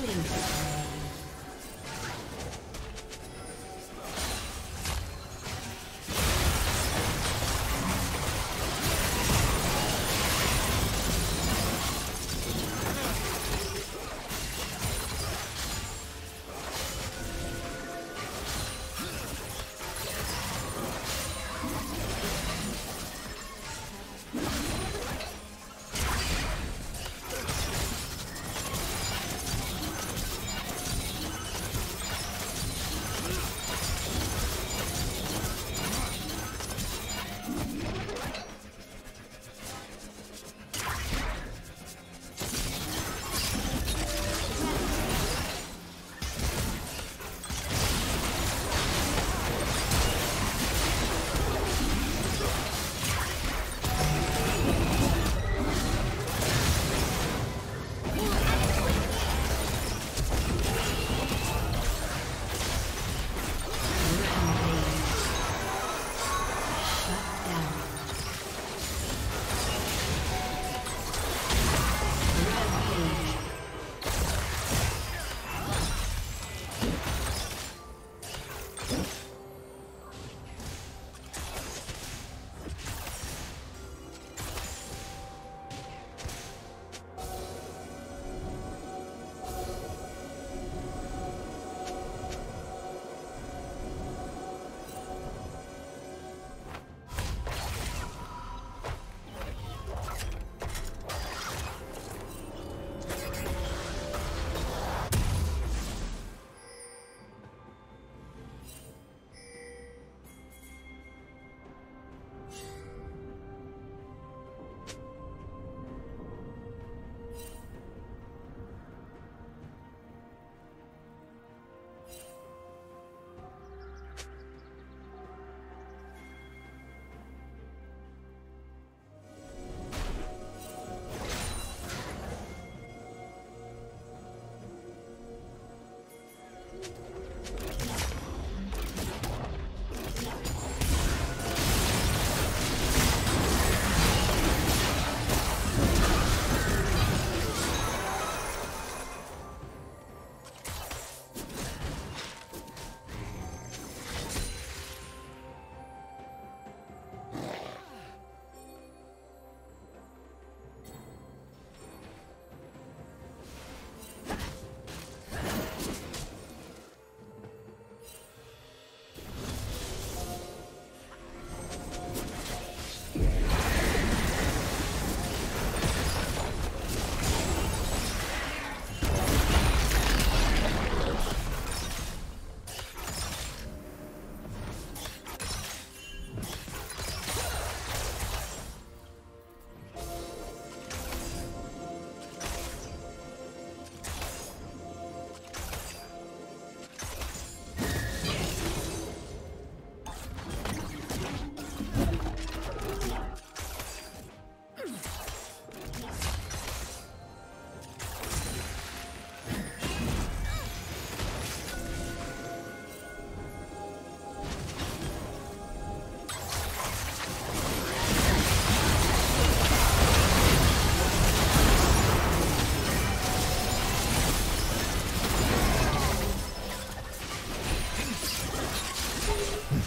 Killing.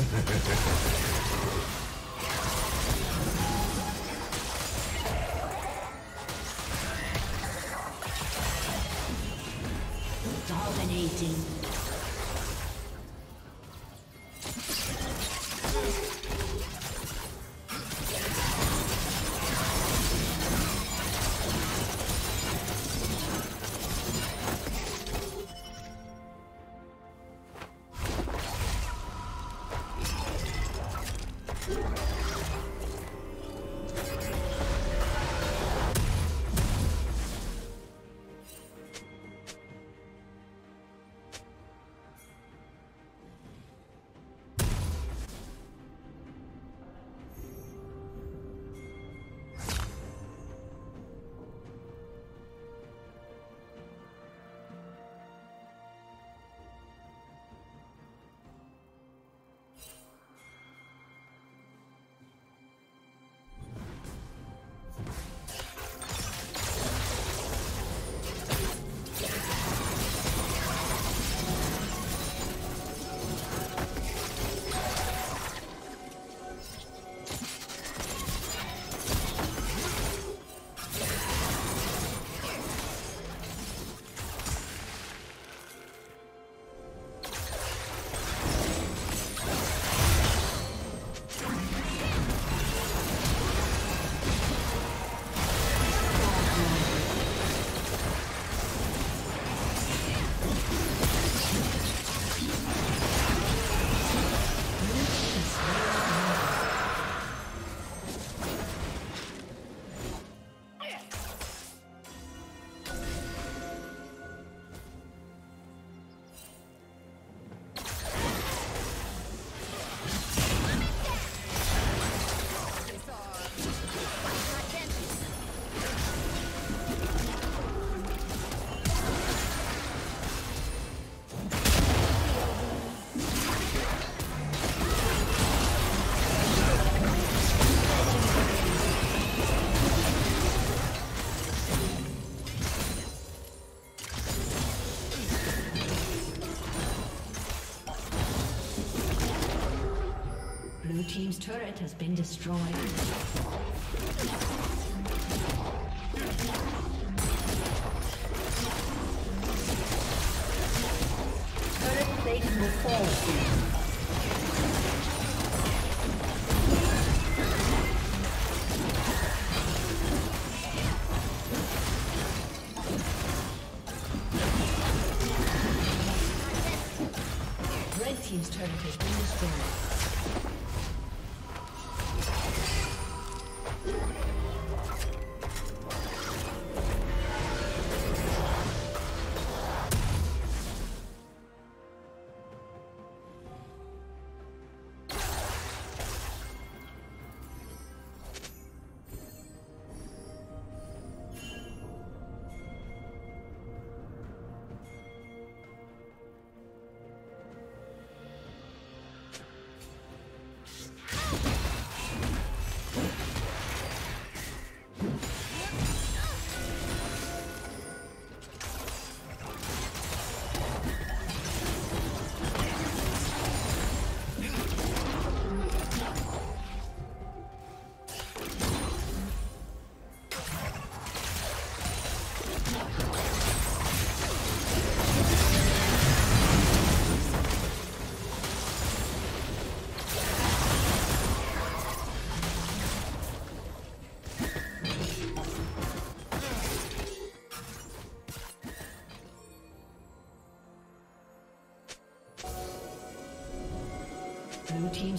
thank has been destroyed.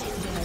Legendary.